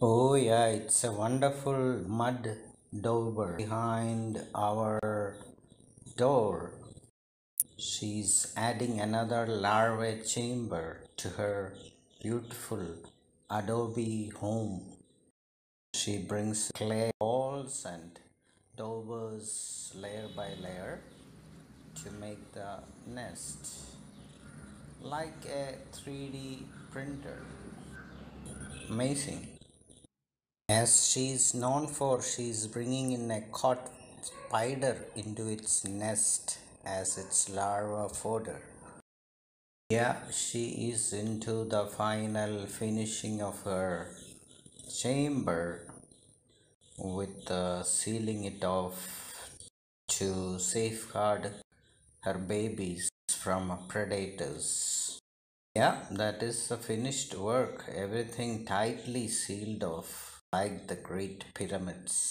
Oh, yeah, it's a wonderful mud dauber behind our door. She's adding another larvae chamber to her beautiful adobe home. She brings clay walls and daubers layer by layer to make the nest like a 3D printer. Amazing. As she is known for, she is bringing in a caught spider into its nest as its larva fodder. Yeah, she is into the final finishing of her chamber with uh, sealing it off to safeguard her babies from predators. Yeah, that is the finished work. Everything tightly sealed off like the Great Pyramids.